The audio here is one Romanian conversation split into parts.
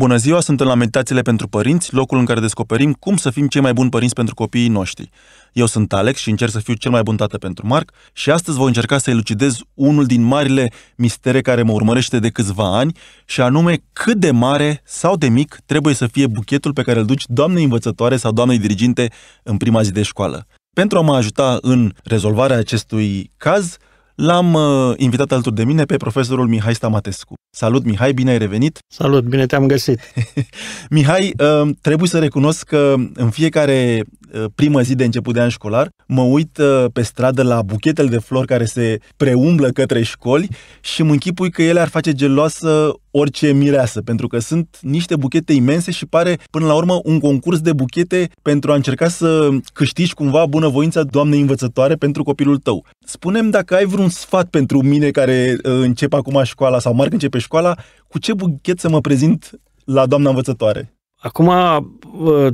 Bună ziua, suntem la Meditațiile pentru Părinți, locul în care descoperim cum să fim cei mai buni părinți pentru copiii noștri. Eu sunt Alex și încerc să fiu cel mai bun tată pentru Marc și astăzi voi încerca să elucidez unul din marile mistere care mă urmărește de câțiva ani și anume cât de mare sau de mic trebuie să fie buchetul pe care îl duci doamnei învățătoare sau doamnei diriginte în prima zi de școală. Pentru a mă ajuta în rezolvarea acestui caz, L-am uh, invitat alături de mine pe profesorul Mihai Stamatescu. Salut, Mihai, bine ai revenit! Salut, bine te-am găsit! Mihai, uh, trebuie să recunosc că în fiecare uh, primă zi de început de an școlar mă uit uh, pe stradă la buchetele de flori care se preumblă către școli și mă închipui că ele ar face geloasă orice mireasă, pentru că sunt niște buchete imense și pare până la urmă un concurs de buchete pentru a încerca să câștigi cumva bunăvoința doamnei învățătoare pentru copilul tău. Spunem dacă ai vreun sfat pentru mine care încep acum școala sau Marc începe școala, cu ce buchet să mă prezint la doamna învățătoare? Acum,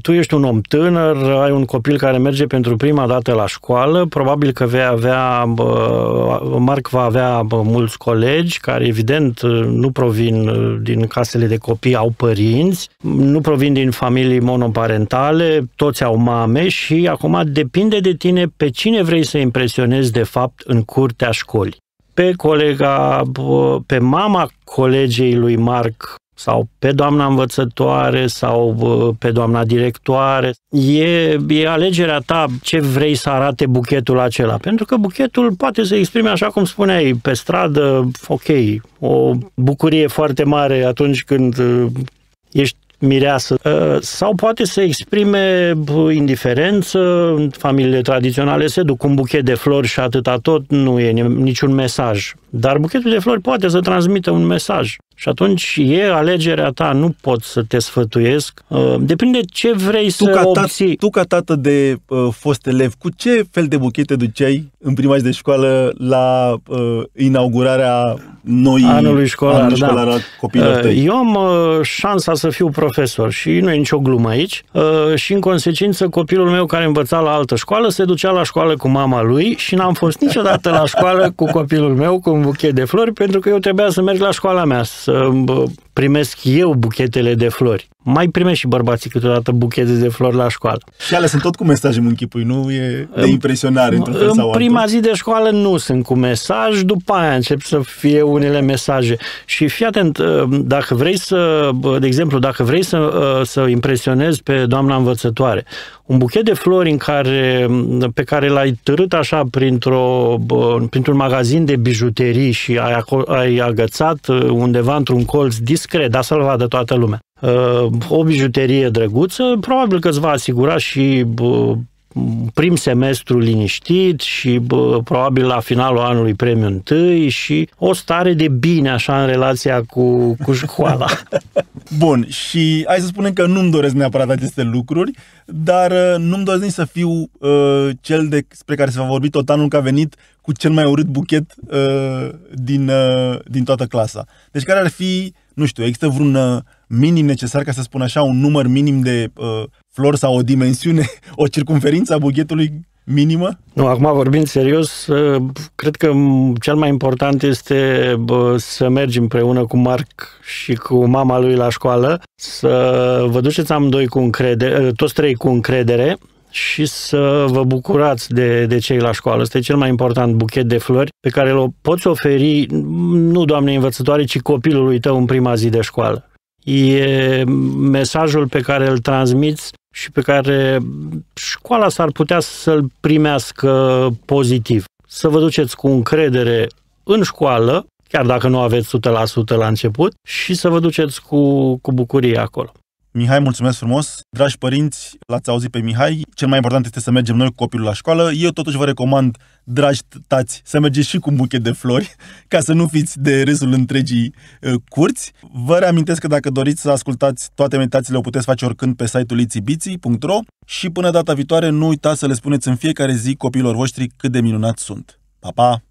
tu ești un om tânăr, ai un copil care merge pentru prima dată la școală, probabil că vei avea, Marc va avea mulți colegi care, evident, nu provin din casele de copii, au părinți, nu provin din familii monoparentale, toți au mame și acum depinde de tine pe cine vrei să impresionezi, de fapt, în curtea școlii. Pe colega, pe mama colegei lui Marc sau pe doamna învățătoare sau pe doamna directoare. E, e alegerea ta ce vrei să arate buchetul acela. Pentru că buchetul poate să exprime, așa cum spuneai, pe stradă, ok, o bucurie foarte mare atunci când ești mireasă, ă, sau poate să exprime indiferență, în familiile tradiționale se duc un buchet de flori și atâta tot, nu e niciun mesaj. Dar buchetul de flori poate să transmită un mesaj. Și atunci e alegerea ta, nu pot să te sfătuiesc. Ă, depinde ce vrei tu să ca obții. Tat, tu ca tată de uh, fost elev, cu ce fel de buchete duceai în prima zi de școală la uh, inaugurarea noi anului școlar, anului școlar da. copilor tăi? Eu am uh, șansa să fiu profesor și nu e nicio glumă aici uh, și în consecință copilul meu care învăța la altă școală se ducea la școală cu mama lui și n-am fost niciodată la școală cu copilul meu cu un buchet de flori pentru că eu trebuia să merg la școala mea să primesc eu buchetele de flori. Mai primești și bărbații câteodată buchete de flori la școală. Și ale sunt tot cu mesaje în închipui, nu e de impresionare într-un fel În sau prima altul. zi de școală nu sunt cu mesaj, după aia încep să fie unele mesaje. Și fii atent, ă, dacă vrei să, de exemplu, dacă vrei să, ă, să impresionezi pe doamna învățătoare, un buchet de flori în care, pe care l-ai târât așa printr-o, printr-un magazin de bijuterii și ai, ai agățat undeva într-un colț discret, dar să-l vadă toată lumea. Uh, o bijuterie drăguță, probabil că îți va asigura și prim semestru liniștit și bă, probabil la finalul anului premiu întâi și o stare de bine așa în relația cu, cu școala. Bun, și hai să spunem că nu-mi doresc neapărat aceste lucruri, dar uh, nu-mi doresc nici să fiu uh, cel despre care se va vorbi tot anul că a venit cu cel mai urât buchet uh, din, uh, din toată clasa. Deci care ar fi, nu știu, există vreun uh, minim necesar, ca să spun așa, un număr minim de uh, flori sau o dimensiune, o circunferință a buchetului minimă? Nu, acum vorbind serios, uh, cred că cel mai important este să mergi împreună cu Marc și cu mama lui la școală, să vă duceți amândoi cu încredere, uh, toți trei cu încredere, și să vă bucurați de, de cei la școală. Este cel mai important buchet de flori pe care îl poți oferi nu doamne învățătoare, ci copilului tău în prima zi de școală. E mesajul pe care îl transmiți și pe care școala s-ar putea să-l primească pozitiv. Să vă duceți cu încredere în școală, chiar dacă nu aveți 100% la început, și să vă duceți cu, cu bucurie acolo. Mihai, mulțumesc frumos. Dragi părinți, l-ați auzit pe Mihai. Cel mai important este să mergem noi cu copilul la școală. Eu totuși vă recomand, dragi tați, să mergeți și cu un buchet de flori, ca să nu fiți de râsul întregii uh, curți. Vă reamintesc că dacă doriți să ascultați toate meditațiile, o puteți face oricând pe site-ul itibiții.ro și până data viitoare nu uitați să le spuneți în fiecare zi copiilor voștri cât de minunați sunt. Pa, pa!